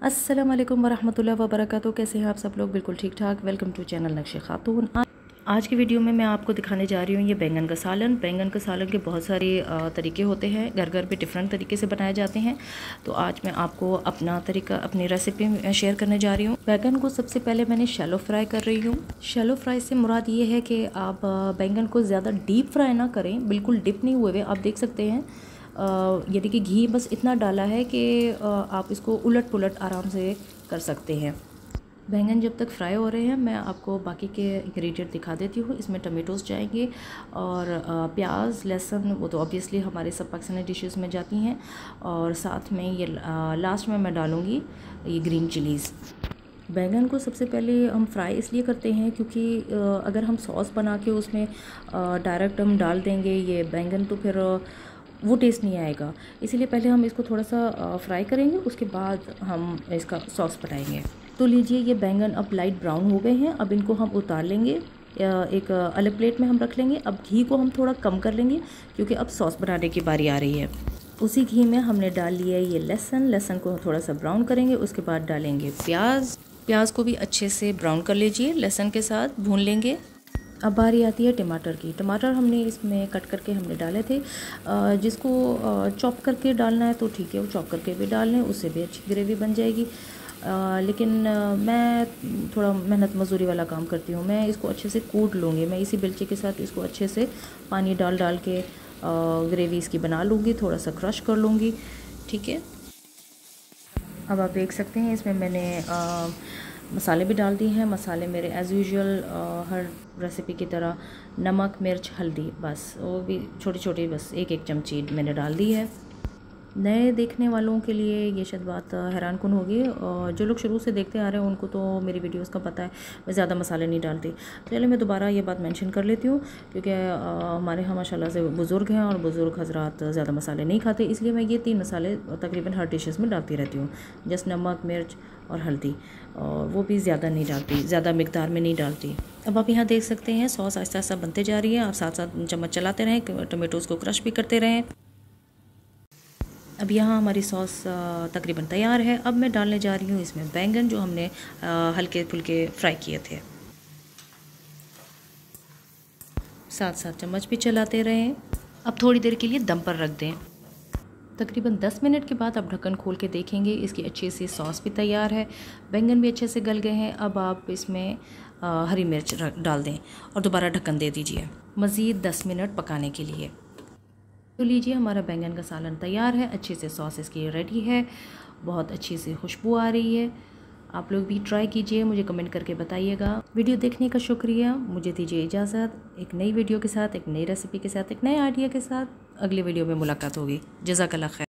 अस्सलाम वालेकुम वरहमतुल्लाहि वबरकातुहू। कैसे हैं आप सब लोग? बिल्कुल ठीक ठाक। वेलकम टू चैनल नक्श खातून। आज की वीडियो में मैं आपको दिखाने जा रही हूँ ये बैंगन का सालन। बैंगन का सालन के बहुत सारे तरीके होते हैं। घर घर पे डिफरेंट तरीके से बनाए जाते हैं। तो आज मैं आपको अपना तरीका, अपनी रेसिपी शेयर करने जा रही हूँ। बैंगन को सबसे पहले मैंने शैलो फ्राई कर रही हूँ। शैलो फ्राई से मुराद ये है कि आप बैंगन को ज़्यादा डीप फ्राई ना करें। बिल्कुल डिप नहीं हुए हुए। आप देख सकते हैं यानी कि घी बस इतना डाला है कि आप इसको उलट पुलट आराम से कर सकते हैं। बैंगन जब तक फ्राई हो रहे हैं, मैं आपको बाकी के इंग्रेडिएंट दिखा देती हूँ। इसमें टमेटोज़ जाएँगे और प्याज, लहसुन, वो तो ऑब्वियसली हमारे सब पाकिस्तानी डिशेस में जाती हैं। और साथ में ये लास्ट में मैं डालूँगी ये ग्रीन चिलीज़ बैंगन को सबसे पहले हम फ्राई इसलिए करते हैं क्योंकि अगर हम सॉस बना के उसमें डायरेक्ट हम डाल देंगे ये बैंगन तो फिर वो टेस्ट नहीं आएगा। इसीलिए पहले हम इसको थोड़ा सा फ्राई करेंगे, उसके बाद हम इसका सॉस बनाएँगे। तो लीजिए ये बैंगन अब लाइट ब्राउन हो गए हैं, अब इनको हम उतार लेंगे एक अलग प्लेट में हम रख लेंगे। अब घी को हम थोड़ा कम कर लेंगे, क्योंकि अब सॉस बनाने की बारी आ रही है। उसी घी में हमने डाल लिया ये लहसन। लहसन को थोड़ा सा ब्राउन करेंगे, उसके बाद डालेंगे प्याज। प्याज को भी अच्छे से ब्राउन कर लीजिए लहसन के साथ, भून लेंगे। अब बारी आती है टमाटर की। टमाटर हमने इसमें कट करके हमने डाले थे। जिसको चॉप करके डालना है तो ठीक है वो चॉप करके भी डाल लें उससे भी अच्छी ग्रेवी बन जाएगी। आ, लेकिन आ, मैं थोड़ा मेहनत मजदूरी वाला काम करती हूँ। मैं इसको अच्छे से कूट लूँगी। मैं इसी बिल्चे के साथ इसको अच्छे से पानी डाल डाल के ग्रेवी इसकी बना लूँगी थोड़ा सा क्रश कर लूँगी। ठीक है? अब आप देख सकते हैं इसमें मैंने आ, मसाले भी डाल दिए हैं। मसाले मेरे एज़ यूजल हर रेसिपी की तरह नमक, मिर्च, हल्दी, बस। वो भी छोटी छोटी बस एक एक चमची मैंने डाल दी है। नए देखने वालों के लिए ये शायद बात हैरान कन होगी और जो लोग शुरू से देखते आ रहे हैं, उनको तो मेरी वीडियोस का पता है, मैं ज़्यादा मसाले नहीं डालती। तो चलिए, मैं दोबारा ये बात मेंशन कर लेती हूँ, क्योंकि हमारे यहाँ माशाल्लाह से बुज़ुर्ग हैं और बुज़ुर्ग हजरात ज़्यादा मसाले नहीं खाते, इसलिए मैं ये तीन मसाले तकरीबन हर डिशेज़ में डालती रहती हूँ, जस्ट नमक, मिर्च और हल्दी, और वो भी ज़्यादा नहीं डालती, ज़्यादा मकदार में नहीं डालती। अब आप यहाँ देख सकते हैं, सॉस आहिस्ता आहिस्ता बनते जा रही है, आप साथ साथ चम्मच चलाते रहें, टमेटोज़ को क्रश भी करते रहें। अब यहाँ हमारी सॉस तकरीबन तैयार है। अब मैं डालने जा रही हूँ इसमें बैंगन जो हमने हल्के फुल्के फ्राई किए थे। साथ साथ चम्मच भी चलाते रहें। अब थोड़ी देर के लिए दम पर रख दें। तकरीबन 10 मिनट के बाद आप ढक्कन खोल के देखेंगे, इसकी अच्छे से सॉस भी तैयार है। बैंगन भी अच्छे से गल गए हैं। अब आप इसमें हरी मिर्च डाल दें और दोबारा ढक्कन दे दीजिए। मज़ीद 10 मिनट पकाने के लिए। तो लीजिए, हमारा बैंगन का सालन तैयार है, अच्छे से सॉस इसकी रेडी है, बहुत अच्छी से खुशबू आ रही है। आप लोग भी ट्राई कीजिए, मुझे कमेंट करके बताइएगा। वीडियो देखने का शुक्रिया, मुझे दीजिए इजाज़त। एक नई वीडियो के साथ, एक नई रेसिपी के साथ, एक नए आइडिया के साथ, अगले वीडियो में मुलाकात होगी। जजाकला खैर।